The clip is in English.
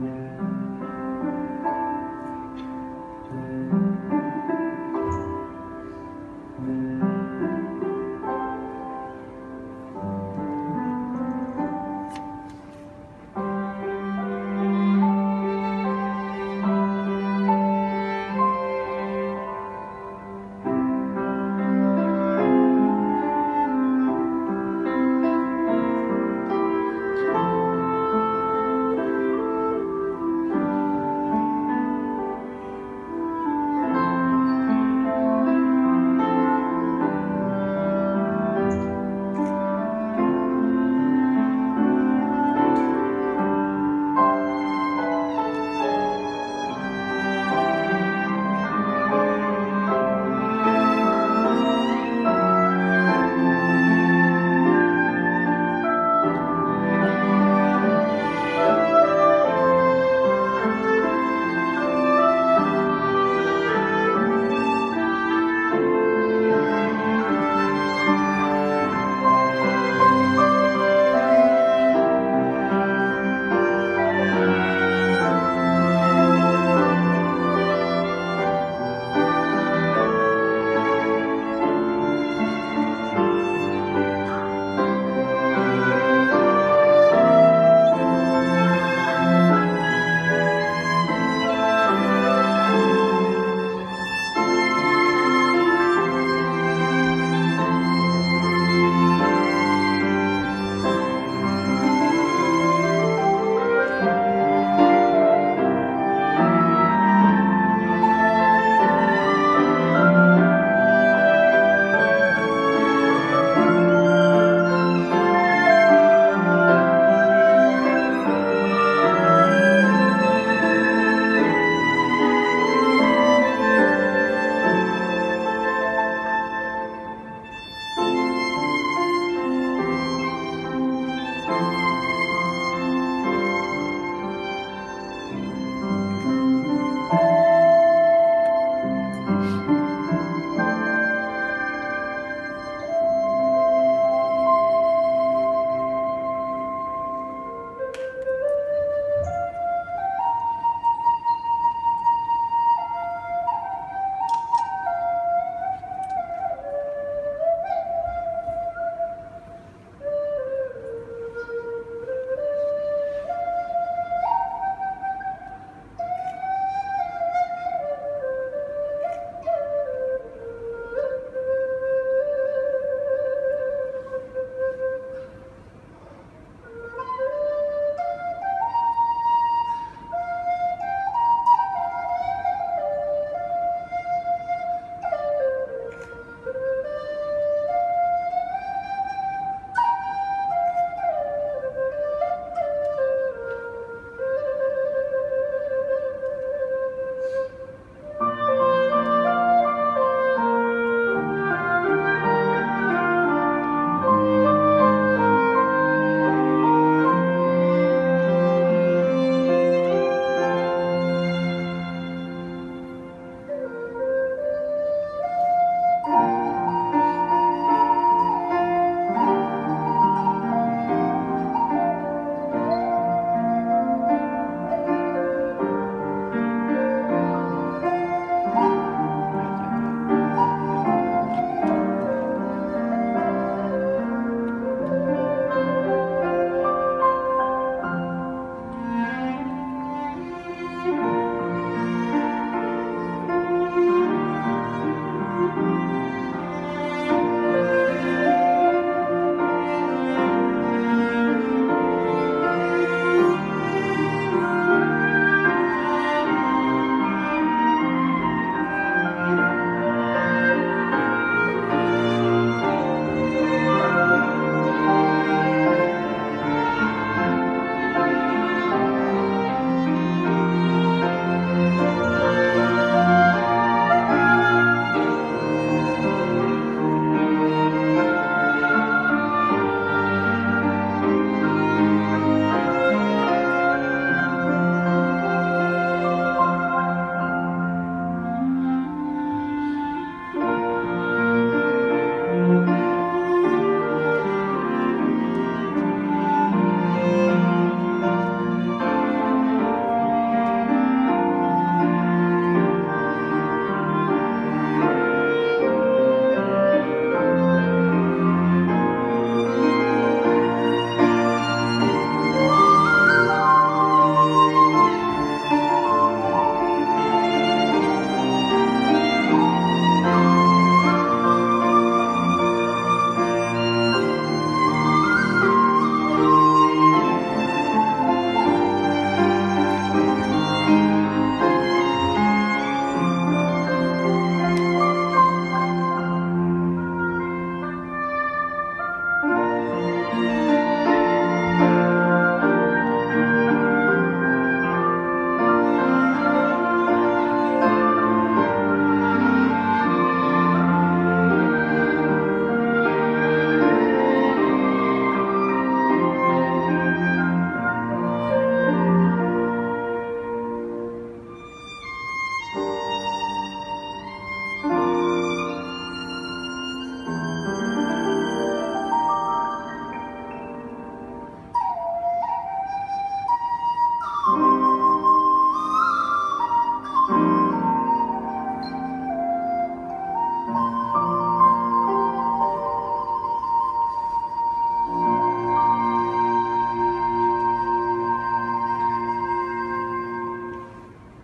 Amen.